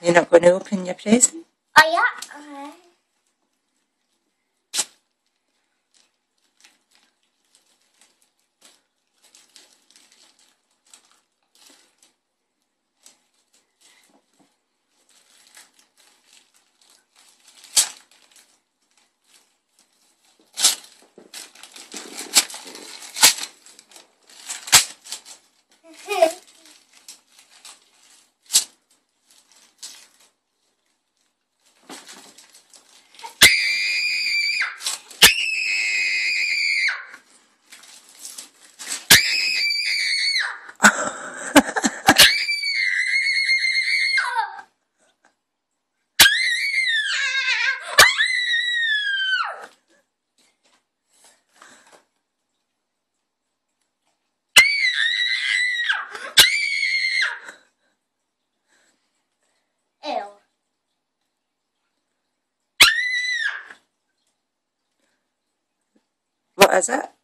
You're not going to open your present? Oh yeah. Okay. Is it?